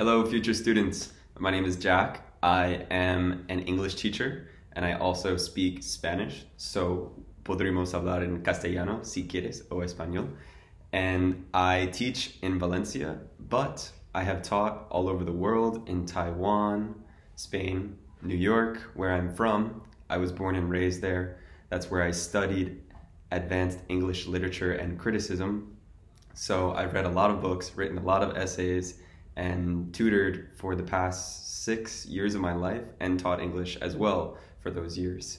Hello, future students. My name is Jack. I am an English teacher and I also speak Spanish. So podremos hablar en castellano si quieres o español. And I teach in Valencia, but I have taught all over the world in Taiwan, Spain, New York, where I'm from. I was born and raised there. That's where I studied advanced English literature and criticism. So I've read a lot of books, written a lot of essays, and tutored for the past six years of my life and taught English as well for those years.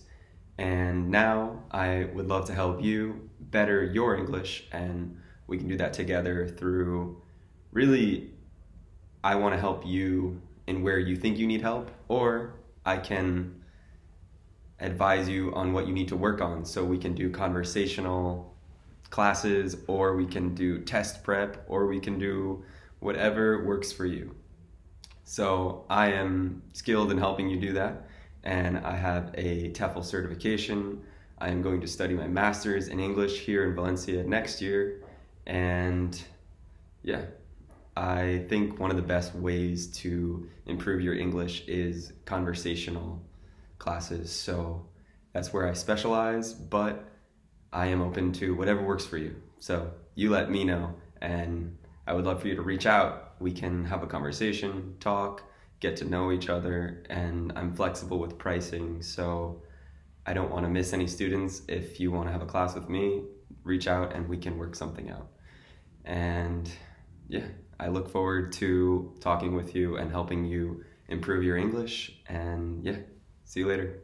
And now I would love to help you better your English, and we can do that together through really, I want to help you in where you think you need help, or I can advise you on what you need to work on. So we can do conversational classes, or we can do test prep, or we can do whatever works for you. So I am skilled in helping you do that, and I have a TEFL certification. I am going to study my master's in English here in Valencia next year, and yeah, I think one of the best ways to improve your English is conversational classes. So that's where I specialize, but I am open to whatever works for you. So you let me know, and I would love for you to reach out. We can have a conversation, talk, get to know each other, and I'm flexible with pricing. So I don't want to miss any students. If you want to have a class with me, reach out and we can work something out. And yeah, I look forward to talking with you and helping you improve your English. And yeah, see you later.